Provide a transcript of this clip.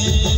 see.